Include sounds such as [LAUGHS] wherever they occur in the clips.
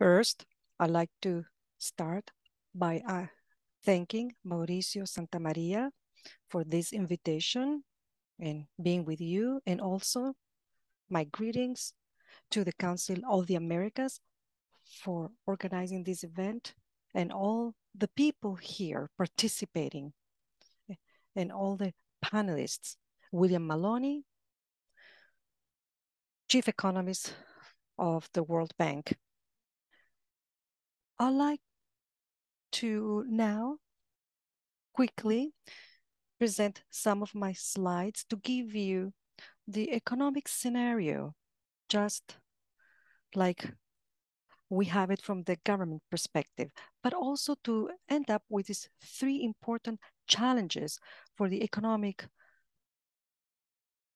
First, I'd like to start by uh, thanking Mauricio Santamaria for this invitation and being with you, and also my greetings to the Council of the Americas for organizing this event and all the people here participating and all the panelists. William Maloney, Chief Economist of the World Bank. I'd like to now quickly present some of my slides to give you the economic scenario, just like we have it from the government perspective, but also to end up with these three important challenges for the economic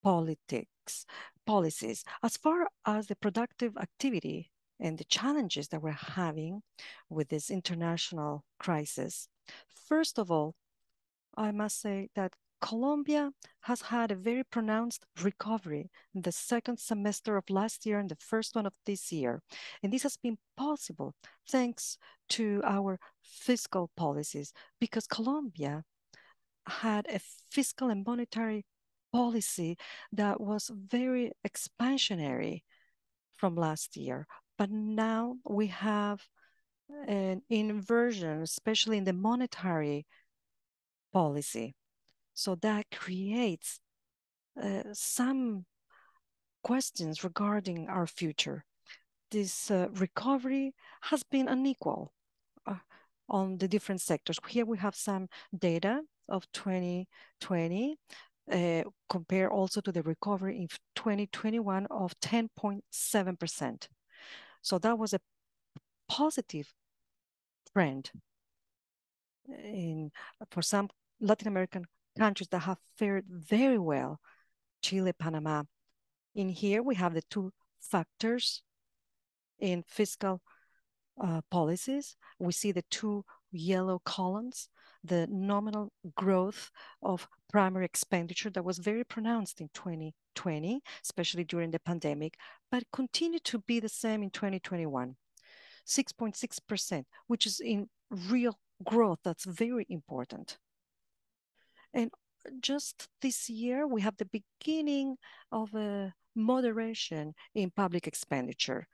politics policies. As far as the productive activity and the challenges that we're having with this international crisis, first of all, I must say that Colombia has had a very pronounced recovery in the second semester of last year and the first one of this year. And this has been possible thanks to our fiscal policies because Colombia had a fiscal and monetary policy that was very expansionary from last year. But now we have an inversion, especially in the monetary policy. So that creates uh, some questions regarding our future. This uh, recovery has been unequal uh, on the different sectors. Here we have some data of 2020 uh, also to the recovery in 2021 of 10.7%. So that was a positive trend in for some Latin American countries that have fared very well, Chile, Panama. In here, we have the two factors in fiscal uh, policies. We see the two yellow columns, the nominal growth of primary expenditure that was very pronounced in 2020, especially during the pandemic, but continued to be the same in 2021. 6.6%, which is in real growth. That's very important. And just this year, we have the beginning of a moderation in public expenditure.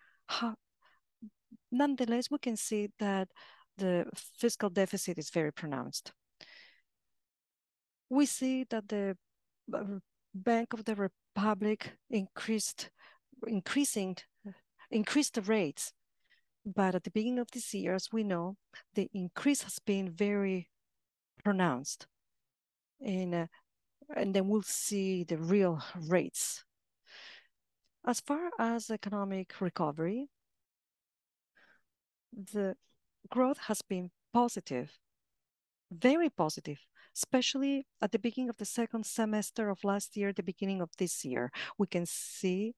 Nonetheless, we can see that the fiscal deficit is very pronounced. We see that the uh, Bank of the Republic increased, increasing, increased the rates. But at the beginning of this year, as we know, the increase has been very pronounced and, uh, and then we'll see the real rates. As far as economic recovery, the growth has been positive, very positive, especially at the beginning of the second semester of last year, the beginning of this year. We can see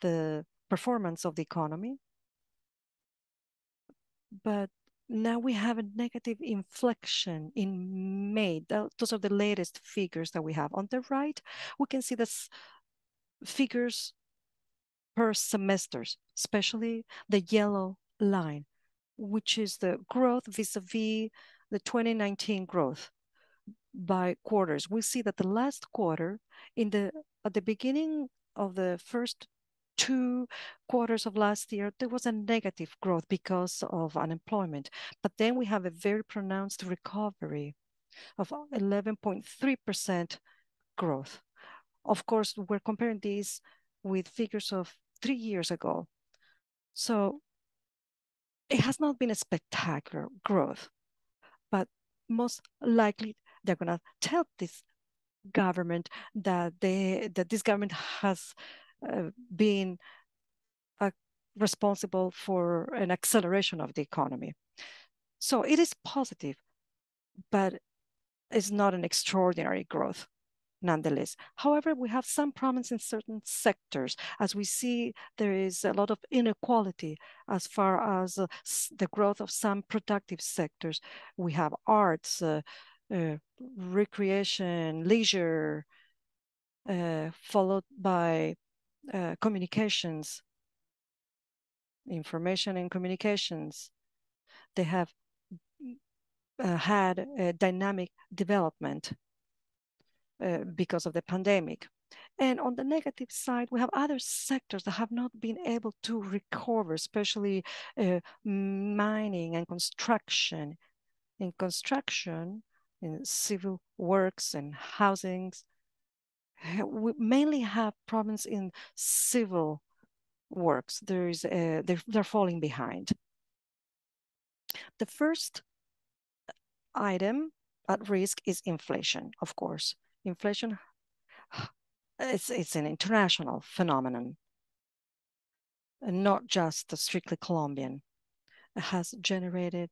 the performance of the economy, but now we have a negative inflection in May. Those are the latest figures that we have. On the right, we can see the figures per semesters, especially the yellow line, which is the growth vis-a-vis the 2019 growth by quarters. We see that the last quarter in the at the beginning of the first two quarters of last year, there was a negative growth because of unemployment. But then we have a very pronounced recovery of 11.3% growth. Of course, we're comparing these with figures of three years ago. So it has not been a spectacular growth, but most likely they're going to tell this government that they that this government has uh, being uh, responsible for an acceleration of the economy. So it is positive, but it's not an extraordinary growth nonetheless. However, we have some problems in certain sectors. As we see, there is a lot of inequality as far as uh, the growth of some productive sectors. We have arts, uh, uh, recreation, leisure, uh, followed by uh, communications. information and communications. They have uh, had a dynamic development uh, because of the pandemic. And on the negative side, we have other sectors that have not been able to recover, especially uh, mining and construction. In construction, in civil works and housings, [LAUGHS] we mainly have problems in civil works. There is a, they're, they're falling behind. The first item at risk is inflation, of course. Inflation, [SIGHS] it's, it's an international phenomenon, and not just strictly Colombian. It has generated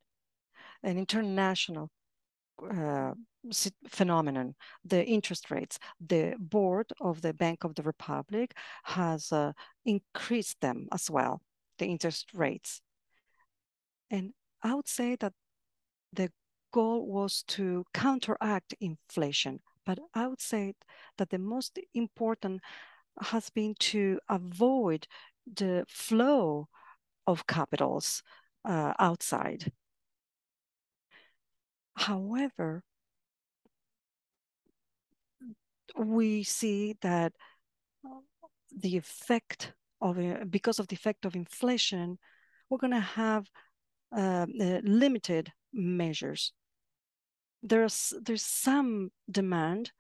an international uh, phenomenon, the interest rates. The board of the Bank of the Republic has uh, increased them as well, the interest rates. And I would say that the goal was to counteract inflation, but I would say that the most important has been to avoid the flow of capitals uh, outside. However, we see that the effect of uh, because of the effect of inflation, we're going to have uh, uh, limited measures. There's there's some demand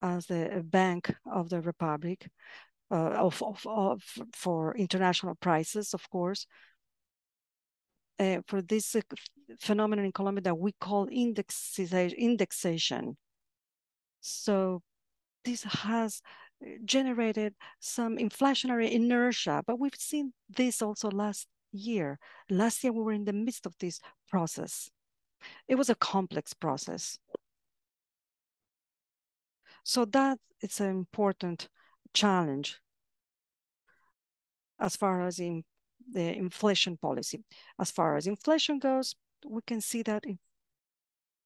as the Bank of the Republic uh, of, of, of, for international prices, of course, uh, for this uh, phenomenon in Colombia that we call indexation. So this has uh, generated some inflationary inertia, but we've seen this also last year. Last year, we were in the midst of this process. It was a complex process. So that it's an important challenge as far as in the inflation policy. As far as inflation goes, we can see that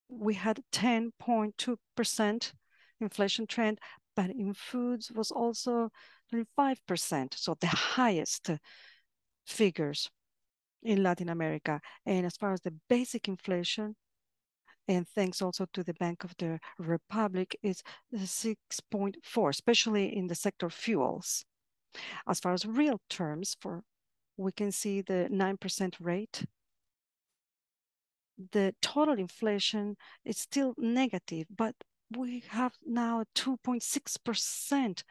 we had 10.2% inflation trend, but in foods was also 25%, so the highest figures in Latin America. And as far as the basic inflation, and thanks also to the Bank of the Republic, is 6.4, especially in the sector fuels. As far as real terms for we can see the 9% rate. The total inflation is still negative, but we have now 2.6%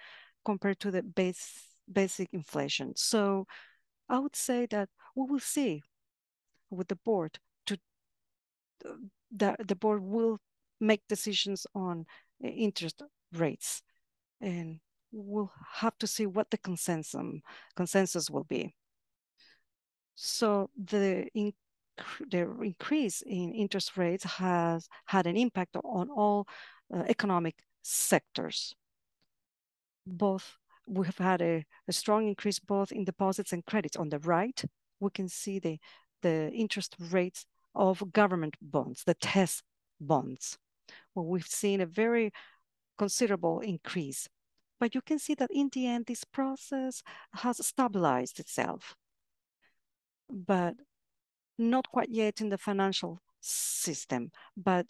compared to the base basic inflation. So I would say that we will see with the board to that the board will make decisions on interest rates and we'll have to see what the consensus consensus will be. So the, in, the increase in interest rates has had an impact on all uh, economic sectors. Both we have had a, a strong increase both in deposits and credits. On the right, we can see the, the interest rates of government bonds, the TES bonds. Well, we've seen a very considerable increase. But you can see that in the end, this process has stabilized itself but not quite yet in the financial system. But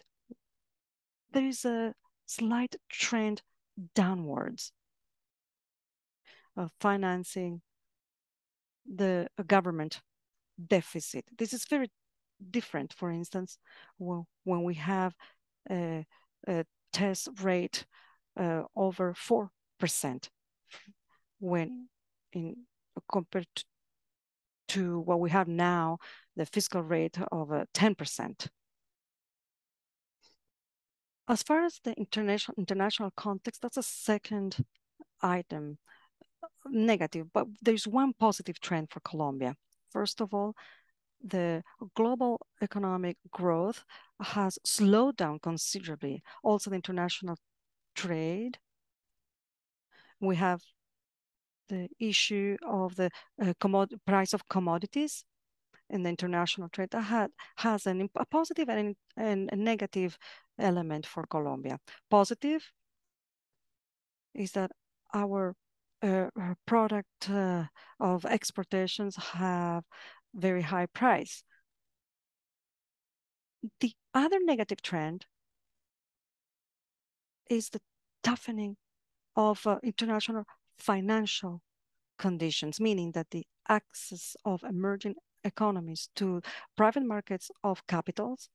there is a slight trend downwards of financing the government deficit. This is very different, for instance, when, we have a, a TES rate uh, over 4% when in compared to what we have now, the fiscal rate of uh, 10%. As far as the international international context, that's a second item, negative, but there's one positive trend for Colombia. First of all, the global economic growth has slowed down considerably. Also, the international trade. We have the issue of the uh, price of commodities in the international trade that had, has an, a positive and, and a negative element for Colombia. Positive is that our uh, product uh, of exportations have very high price. The other negative trend is the toughening of uh, international financial conditions, meaning that the access of emerging economies to private markets of capitals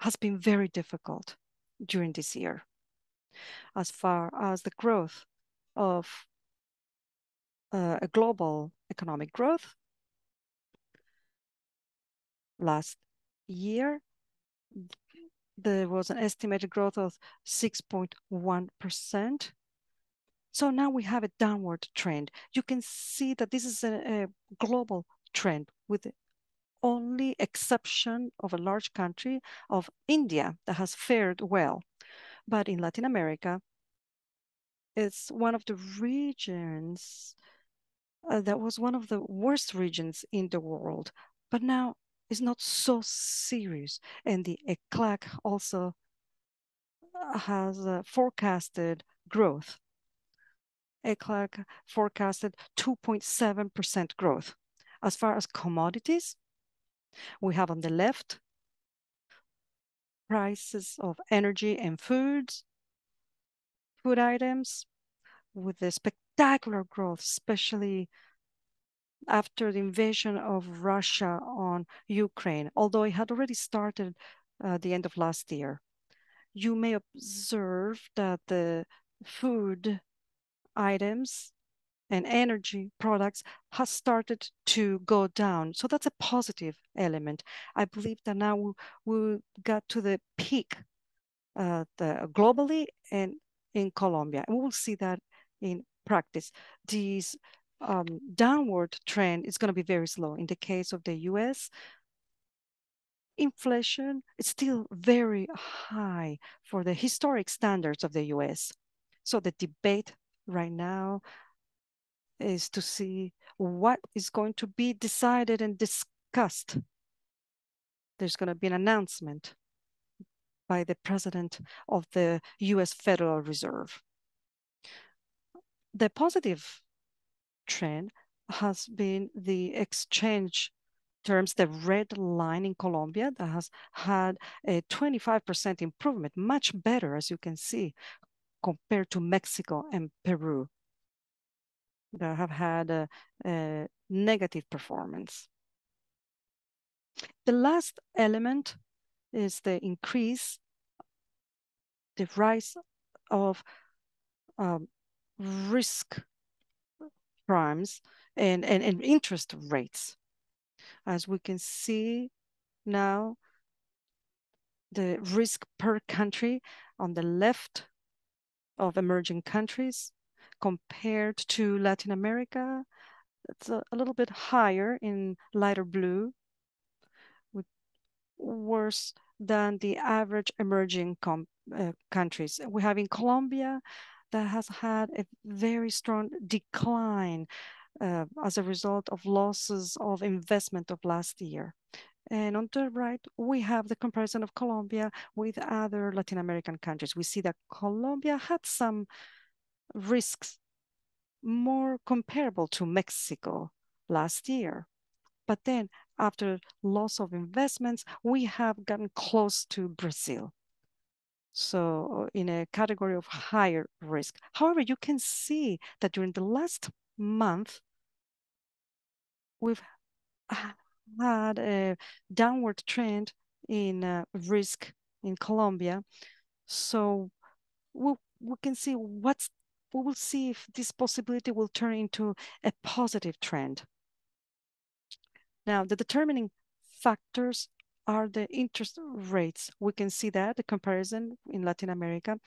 has been very difficult during this year. As far as the growth of uh, a global economic growth, last year there was an estimated growth of 6.1%. So now we have a downward trend. You can see that this is a, a global trend with only exception of a large country of India that has fared well. But in Latin America, it's one of the regions uh, that was one of the worst regions in the world. But now it's not so serious. And the ECLAC also has uh, forecasted growth ECLAC forecasted 2.7% growth. As far as commodities, we have on the left prices of energy and foods, food items with a spectacular growth, especially after the invasion of Russia on Ukraine, although it had already started uh, the end of last year. You may observe that the food items and energy products has started to go down. So that's a positive element. I believe that now we, we got to the peak uh, the, globally and in Colombia. And we will see that in practice. This um, downward trend is going to be very slow. In the case of the US, inflation is still very high for the historic standards of the US. So the debate right now is to see what is going to be decided and discussed. There's going to be an announcement by the president of the US Federal Reserve. The positive trend has been the exchange terms, the red line in Colombia that has had a 25% improvement, much better, as you can see, compared to Mexico and Peru that have had a, a negative performance. The last element is the increase, the rise of um, risk primes and, and, and interest rates. As we can see now, the risk per country on the left of emerging countries compared to Latin America. It's a, a little bit higher in lighter blue, with worse than the average emerging uh, countries. We have in Colombia that has had a very strong decline uh, as a result of losses of investment of last year. And on the right, we have the comparison of Colombia with other Latin American countries. We see that Colombia had some risks more comparable to Mexico last year. But then after loss of investments, we have gotten close to Brazil. So in a category of higher risk. However, you can see that during the last month, we've had a downward trend in uh, risk in Colombia. So we we can see what's we will see if this possibility will turn into a positive trend. Now, the determining factors are the interest rates. We can see that the comparison in Latin America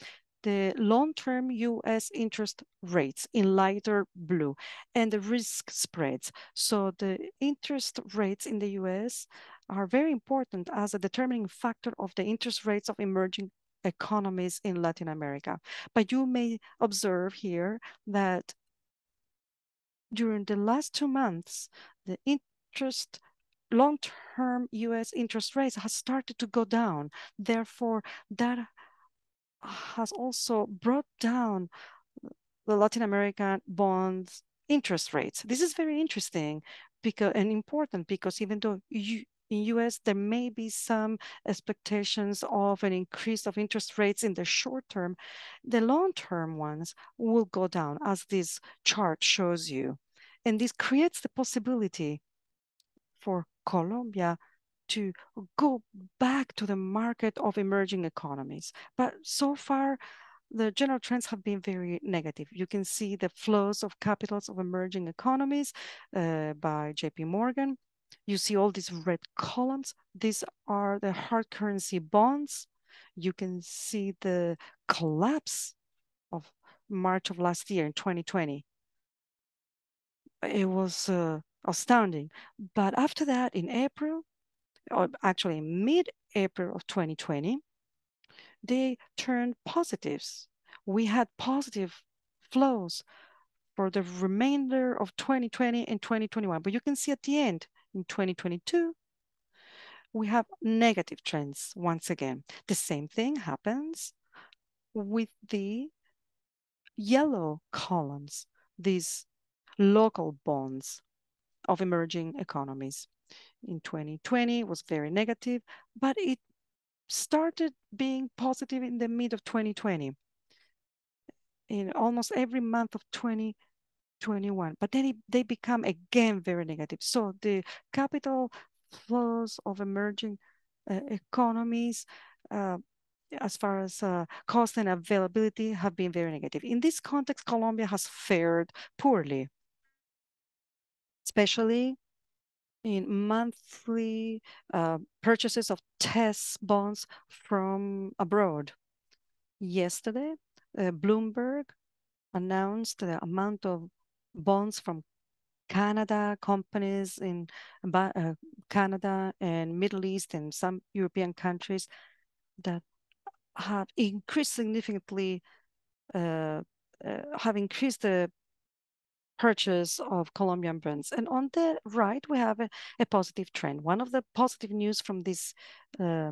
the long-term US interest rates in lighter blue and the risk spreads. So the interest rates in the US are very important as a determining factor of the interest rates of emerging economies in Latin America. But you may observe here that during the last two months, the interest long-term US interest rates has started to go down. Therefore, that has also brought down the Latin American bonds interest rates. This is very interesting because and important because even though you in US there may be some expectations of an increase of interest rates in the short term, the long term ones will go down as this chart shows you. And this creates the possibility for Colombia to go back to the market of emerging economies. But so far, the general trends have been very negative. You can see the flows of capitals of emerging economies uh, by JP Morgan. You see all these red columns. These are the hard currency bonds. You can see the collapse of March of last year in 2020. It was uh, astounding. But after that, in April, or actually mid-April of 2020, they turned positives. We had positive flows for the remainder of 2020 and 2021. But you can see at the end in 2022, we have negative trends once again. The same thing happens with the yellow columns, these local bonds of emerging economies. In 2020 was very negative, but it started being positive in the mid of 2020 in almost every month of 2021 but then it, they become again very negative. So the capital flows of emerging uh, economies uh, as far as uh, cost and availability have been very negative. In this context colombia has fared poorly especially in monthly uh, purchases of TES bonds from abroad. Yesterday, uh, Bloomberg announced the amount of bonds from Canada, companies in uh, Canada and Middle East and some European countries that have increased significantly, uh, uh, have increased the purchase of Colombian brands. And on the right, we have a, a positive trend. One of the positive news from this uh,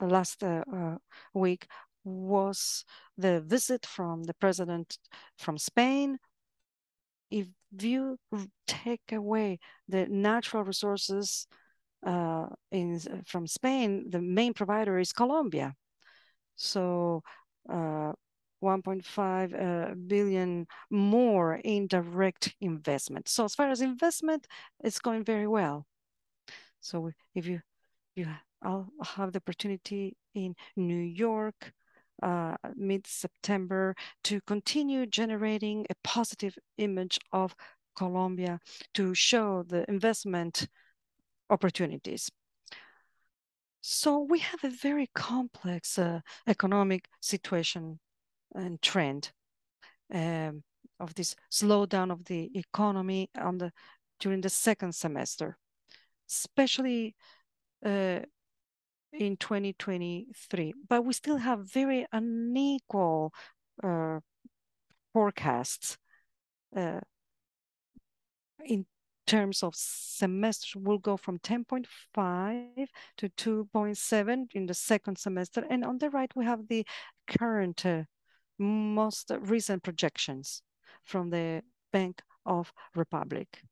last uh, uh, week was the visit from the president from Spain. If you take away the natural resources uh, in from Spain, the main provider is Colombia. So uh, 1.5 uh, more in direct investment. So as far as investment, it's going very well. So if you you I'll have the opportunity in New York uh, mid-September to continue generating a positive image of Colombia to show the investment opportunities. So we have a very complex uh, economic situation and trend um, of this slowdown of the economy on the during the second semester, especially uh, in 2023. But we still have very unequal uh, forecasts uh, in terms of semester will go from 10.5 to 2.7 in the second semester. And on the right, we have the current uh, most recent projections from the Bank of Republic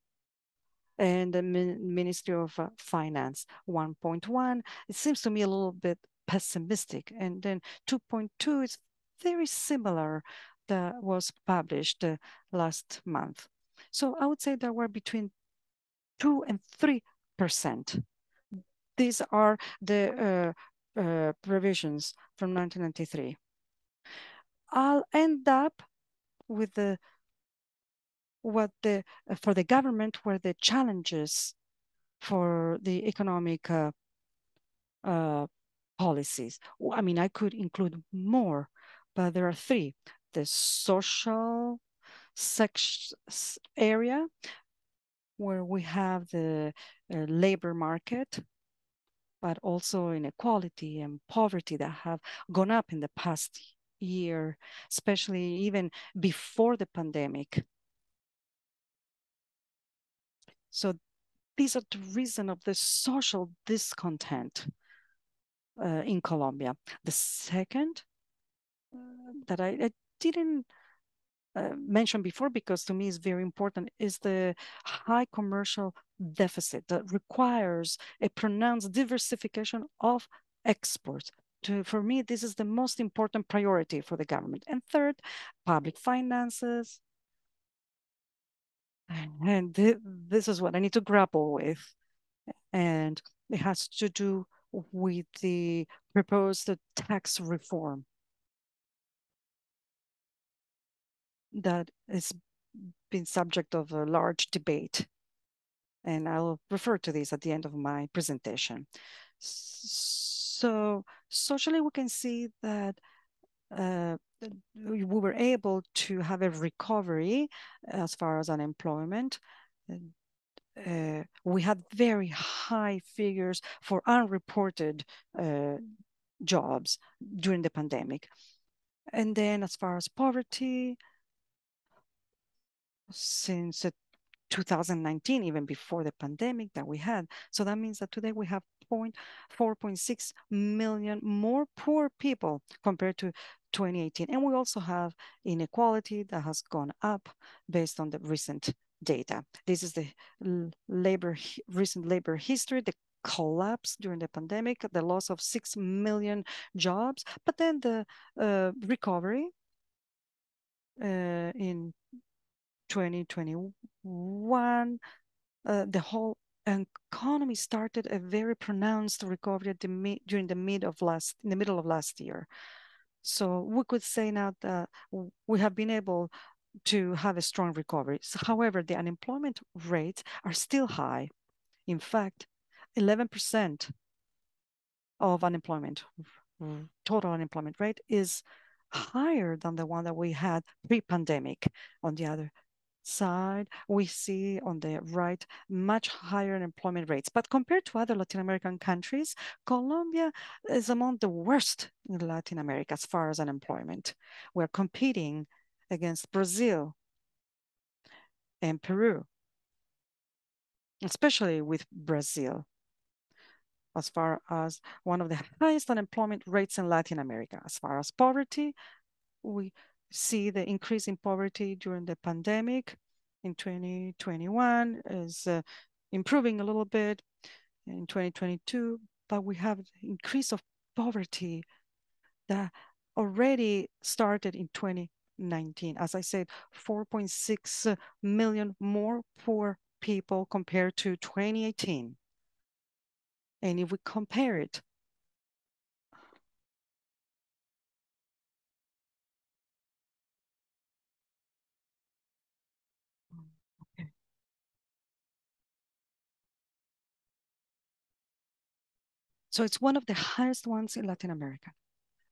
and the Ministry of uh, Finance 1.1 it seems to me a little bit pessimistic. And then 2.2 is very similar that was published uh, last month. So I would say there we're between 2 and 3 percent. These are the uh, uh, provisions from 1993 I'll end up with the what the for the government were the challenges for the economic uh, uh, policies. I mean, I could include more, but there are three: the social sex area, where we have the uh, labor market, but also inequality and poverty that have gone up in the past year, especially even before the pandemic. So these are the reason of the social discontent uh, in Colombia. The second uh, that I, I didn't uh, mentioned before because to me is very important is the high commercial deficit that requires a pronounced diversification of exports. To, for me, this is the most important priority for the government. And third, public finances. And th this is what I need to grapple with. And it has to do with the proposed tax reform that has been subject of a large debate. And I'll refer to this at the end of my presentation. So socially, we can see that uh, we were able to have a recovery as far as unemployment. Uh, we had very high figures for unreported uh, jobs during the pandemic. And then as far as poverty, since 2019, even before the pandemic that we had. So that means that today we have 4.6 million more poor people compared to 2018. And we also have inequality that has gone up based on the recent data. This is the labor recent labor history, the collapse during the pandemic, the loss of 6 million jobs, but then the uh, recovery uh, in 2021, uh, the whole economy started a very pronounced recovery the during the mid of last in the middle of last year. So we could say now that we have been able to have a strong recovery. So, however, the unemployment rates are still high. In fact, 11% of unemployment, mm, total unemployment rate is higher than the one that we had pre-pandemic. On the other side, we see on the right much higher unemployment rates. But compared to other Latin American countries, Colombia is among the worst in Latin America as far as unemployment. We're competing against Brazil and Peru, especially with Brazil as far as one of the highest unemployment rates in Latin America. As far as poverty, we see the increase in poverty during the pandemic in 2021 is uh, improving a little bit in 2022, but we have increase of poverty that already started in 2019. As I said, 4.6 million more poor people compared to 2018. And if we compare it So it's one of the highest ones in Latin America,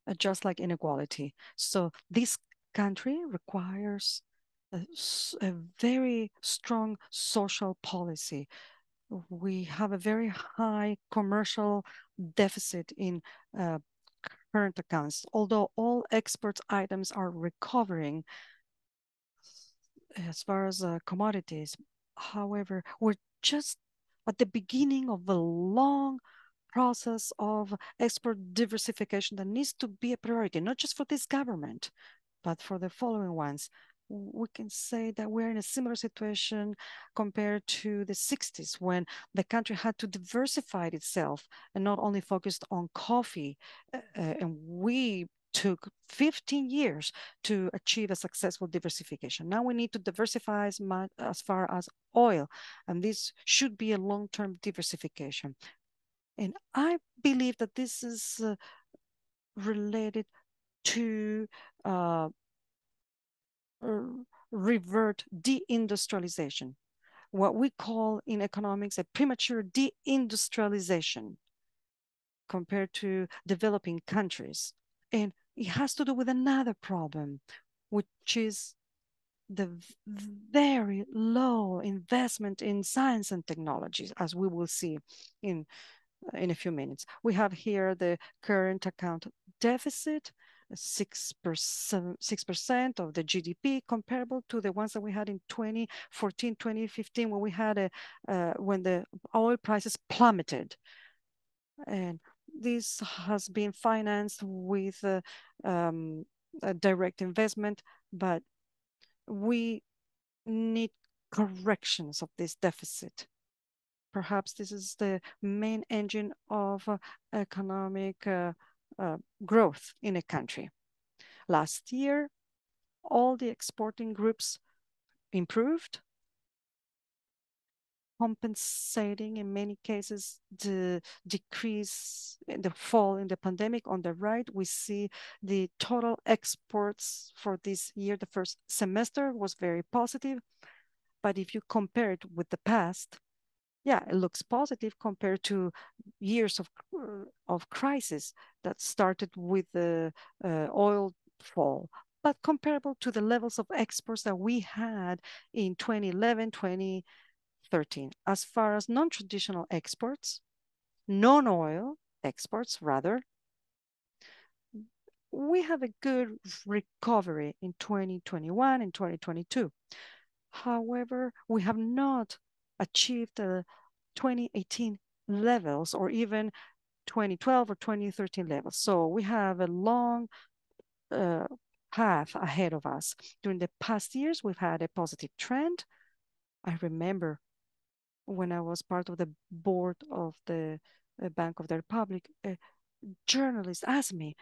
uh, just like inequality. So this country requires a, a, very strong social policy. We have a very high commercial deficit in uh, current accounts, although all export items are recovering as far as uh, commodities. However, we're just at the beginning of a long process of export diversification that needs to be a priority, not just for this government, but for the following ones. We can say that we're in a similar situation compared to the 60s when the country had to diversify itself and not only focused on coffee. Uh, uh and we took 15 years to achieve a successful diversification. Now we need to diversify as much as far as oil, and this should be a long-term diversification. And I believe that this is uh, related to uh, revert deindustrialization, what we call in economics a premature deindustrialization compared to developing countries. And it has to do with another problem, which is the very low investment in science and technologies, as we will see in in a few minutes. We have here the current account deficit, 6%, 6% of the GDP comparable to the ones that we had in 2014, 2015 when we had a, uh, when the oil prices plummeted. And this has been financed with uh, um, direct investment, but we need corrections of this deficit. Perhaps this is the main engine of uh, economic uh, uh, growth in a country. Last year, all the exporting groups improved, compensating in many cases the decrease in the fall in the pandemic. On the right, we see the total exports for this year. The first semester was very positive, but if you compare it with the past, yeah, it looks positive compared to years of of crisis that started with the uh, oil fall, but comparable to the levels of exports that we had in 2011, 2013. As far as non-traditional exports, non-oil exports rather, we have a good recovery in 2021 and 2022. However, we have not achieved the 2018 levels or even 2012 or 2013 levels. So we have a long uh, path ahead of us. During the past years, we've had a positive trend. I remember when I was part of the board of the uh, Bank of the Republic, a journalist asked me,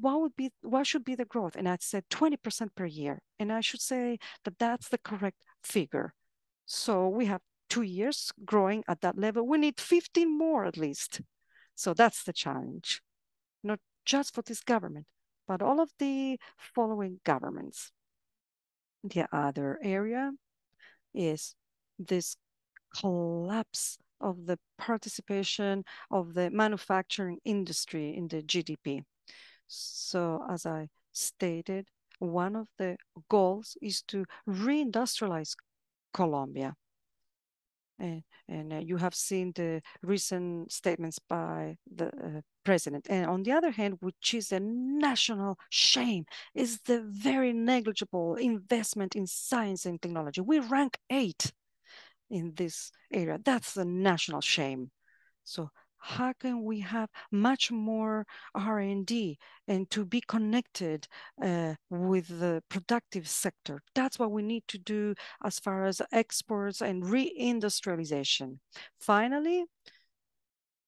what would be what should be the growth and i said 20% per year and i should say that that's the correct figure so we have two years growing at that level. We need 15 more at least. So that's the challenge, not just for this government, but all of the following governments. The other area is this collapse of the participation of the manufacturing industry in the GDP. So as I stated, one of the goals is to reindustrialize Colombia. And, and uh, you have seen the recent statements by the uh, president. And on the other hand, which is a national shame, is the very negligible investment in science and technology. We rank eight in this area. That's a national shame. So how can we have much more R&D and to be connected uh, with the productive sector? That's what we need to do as far as exports and reindustrialization. Finally,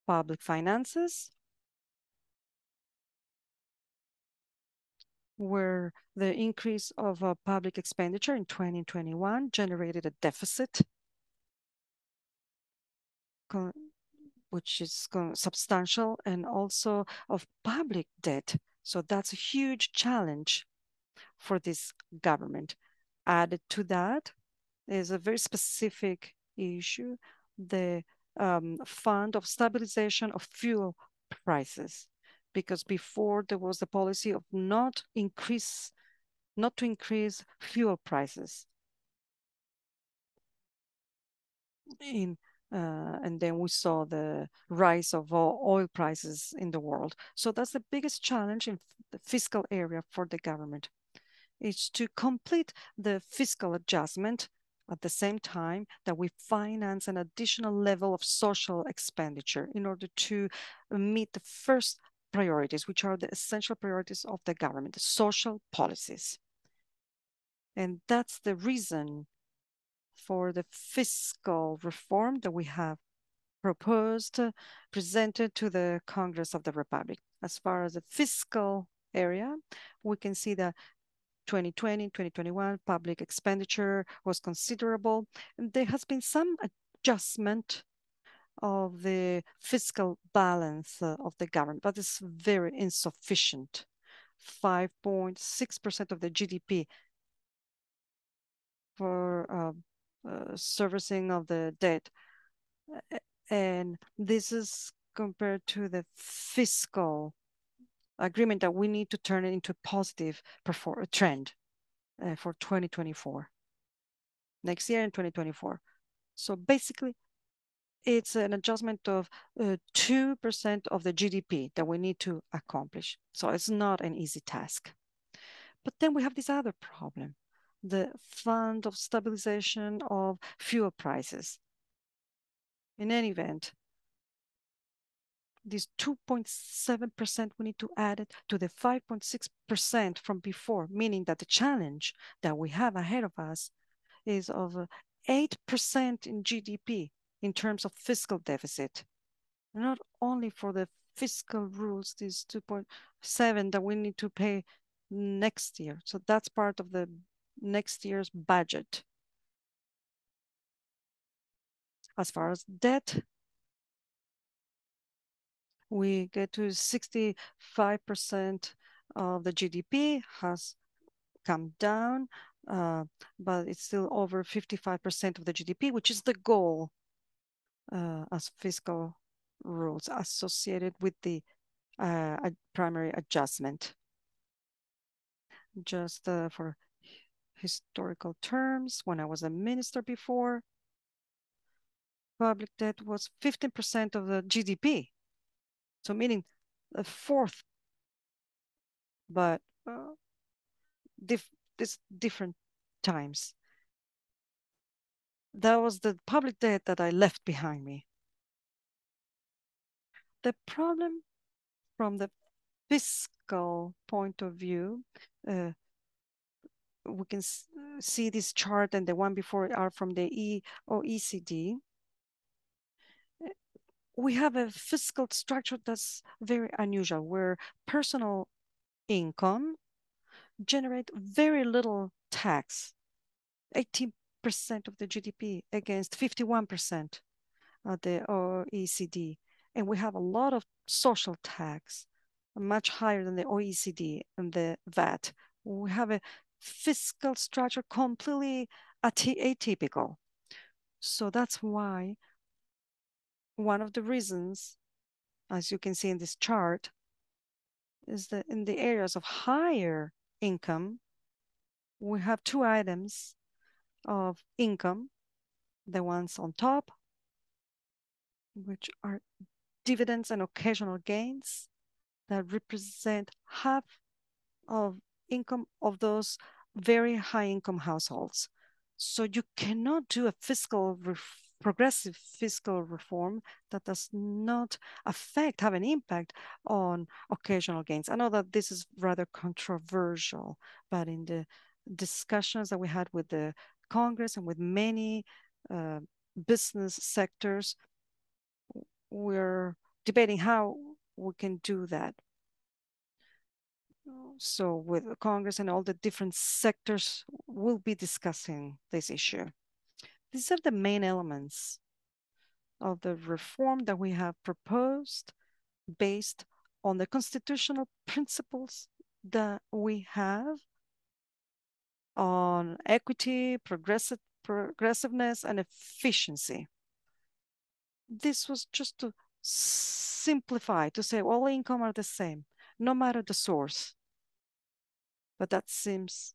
public finances, where the increase of uh, public expenditure in 2021 generated a deficit which is substantial, and also of public debt. So that's a huge challenge for this government. Added to that is a very specific issue, the um, fund of stabilization of fuel prices. Because before there was the policy of not increase, not to increase fuel prices. In uh, and then we saw the rise of oil prices in the world. So that's the biggest challenge in the fiscal area for the government. It's to complete the fiscal adjustment at the same time that we finance an additional level of social expenditure in order to meet the first priorities, which are the essential priorities of the government, the social policies. And that's the reason for the fiscal reform that we have proposed, presented to the Congress of the Republic. As far as the fiscal area, we can see that 2020, 2021 public expenditure was considerable. There has been some adjustment of the fiscal balance of the government, but it's very insufficient. 5.6% of the GDP for uh, uh, servicing of the debt. And this is compared to the fiscal agreement that we need to turn it into a positive trend uh, for 2024, next year in 2024. So basically, it's an adjustment of 2% uh, of the GDP that we need to accomplish. So it's not an easy task. But then we have this other problem the Fund of Stabilization of Fuel Prices. In any event, this 2.7%, we need to add it to the 5.6% from before, meaning that the challenge that we have ahead of us is of 8% in GDP in terms of fiscal deficit. Not only for the fiscal rules, this 2.7 that we need to pay next year. So that's part of the next year's budget. As far as debt, we get to 65% of the GDP has come down, uh, but it's still over 55% of the GDP, which is the goal uh, as fiscal rules associated with the uh, primary adjustment. Just uh, for historical terms, when I was a minister before, public debt was 15% of the GDP. So meaning a fourth, but uh, this different times. That was the public debt that I left behind me. The problem from the fiscal point of view, uh, we can see this chart and the one before are from the E OECD we have a fiscal structure that's very unusual, where personal income generate very little tax, 18% of the GDP against 51% of the OECD. And we have a lot of social tax, much higher than the OECD and the VAT. We have a fiscal structure completely atypical. So that's why one of the reasons, as you can see in this chart, is that in the areas of higher income, we have two items of income, the ones on top, which are dividends and occasional gains that represent half of income of those very high income households. So you cannot do a fiscal progressive fiscal reform that does not affect, have an impact on occasional gains. I know that this is rather controversial, but in the discussions that we had with the Congress and with many uh, business sectors, we're debating how we can do that. So with Congress and all the different sectors, we'll be discussing this issue. These are the main elements of the reform that we have proposed based on the constitutional [LAUGHS] principles that we have on equity, progressive, progressiveness, and efficiency. This was just to simplify, to say all income are the same, no matter the source. But that seems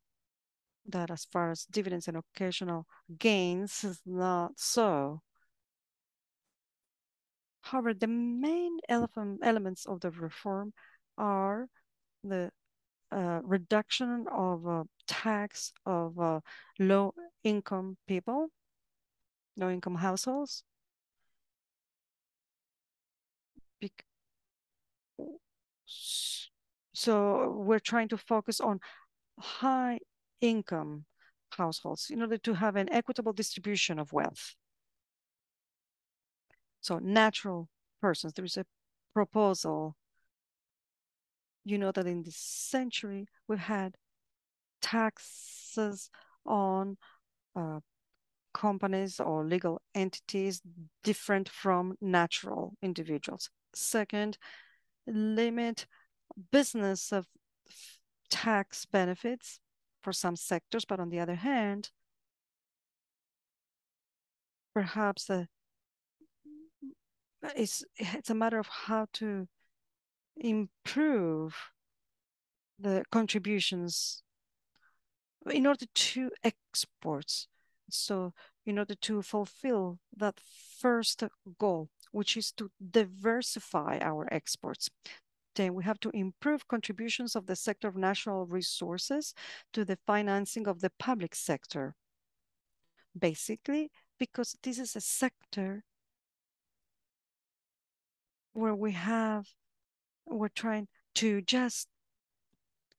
that as far as dividends and occasional gains is not so. However, the main elements of the reform are the uh, reduction of uh, tax of uh, low-income people, low-income households. Be so we're trying to focus on high income households in order to have an equitable distribution of wealth. So natural persons, there is a proposal. You know that in this century, we've had taxes on uh, companies or legal entities different from natural individuals. Second, limit business of tax benefits for some sectors, but on the other hand, perhaps uh, it's, it's a matter of how to improve the contributions in order to exports. So in order to fulfill that first goal, which is to diversify our exports. Then we have to improve contributions of the sector of national resources to the financing of the public sector. Basically, because this is a sector where we have, we're trying to just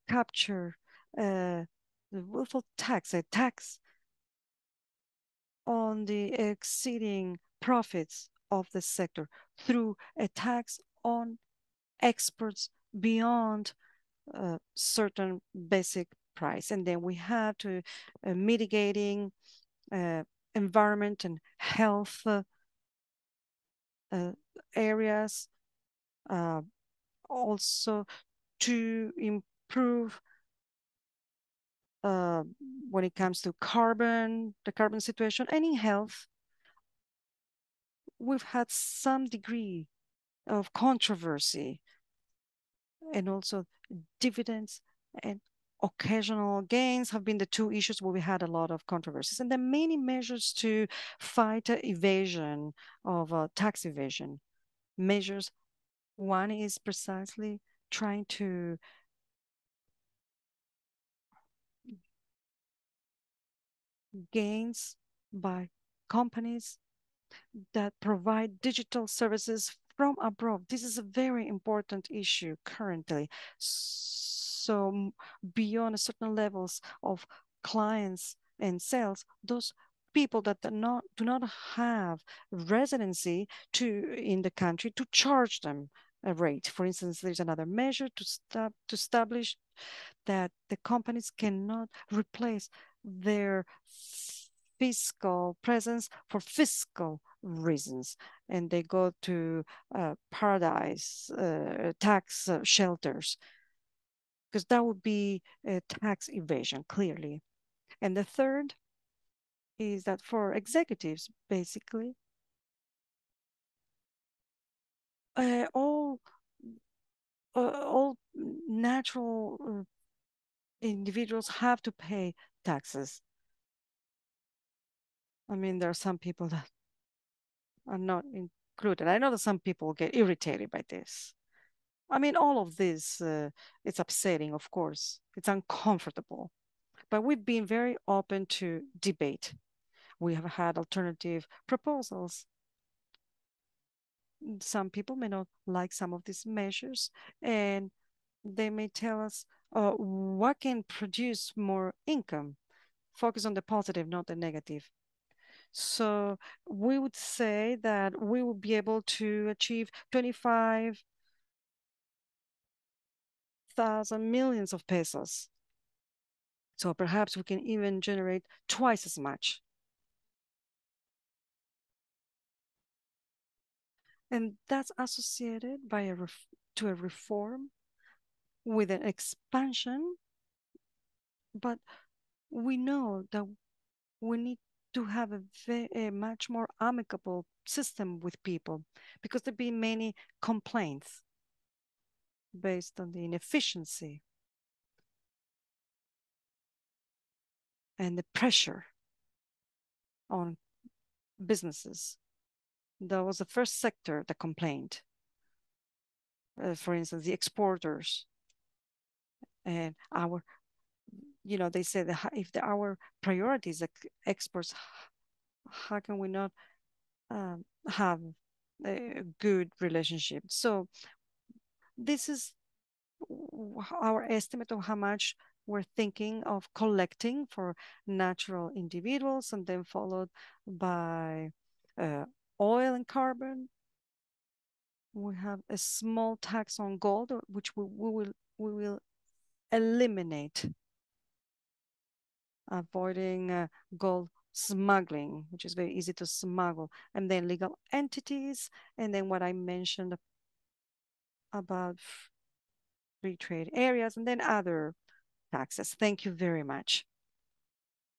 capture uh, the windfall tax, a tax on the exceeding profits of the sector through a tax on exports beyond a certain basic price. And then we have to uh, mitigating uh, environment and health uh, uh areas, uh, also to improve uh, when it comes to carbon, the carbon situation, and in health, we've had some degree of controversy and also dividends and occasional gains have been the two issues where we had a lot of controversies. And there are many measures to fight evasion of uh, tax evasion. Measures, one is precisely trying to gains by companies that provide digital services from abroad. This is a very important issue currently. So beyond a certain levels of clients and sales, those people that do not do not have residency to in the country to charge them a rate. For instance, there's another measure to stop to establish that the companies cannot replace their fiscal presence for fiscal reasons and they go to uh, paradise uh, tax uh, shelters. Because that would be tax evasion clearly. And the third is that for executives basically uh, all uh, all natural uh, individuals have to pay taxes I mean, there are some people that are not included. I know that some people get irritated by this. I mean, all of this, uh, it's upsetting, of course. It's uncomfortable. But we've been very open to debate. We have had alternative proposals. Some people may not like some of these measures, and they may tell us uh, what can produce more income. Focus on the positive, not the negative. So we would say that we will be able to achieve 25 thousand millions of pesos. So perhaps we can even generate twice as much. And that's associated by a to a reform with an expansion. But we know that we need to have a, a much more amicable system with people because there have been many complaints based on the inefficiency and the pressure on businesses. That was the first sector that complained. Uh, for instance, the exporters and our you know, they say that if the, our priorities like exports, how can we not um, have a good relationship? So this is our estimate of how much we're thinking of collecting for natural individuals and then followed by uh, oil and carbon. We have a small tax on gold, which we, we will we will eliminate avoiding uh, gold smuggling, which is very easy to smuggle, and then legal entities, and then what I mentioned about free trade areas, and then other taxes. Thank you very much.